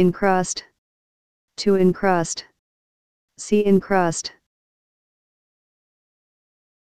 Encrust. To encrust. See encrust.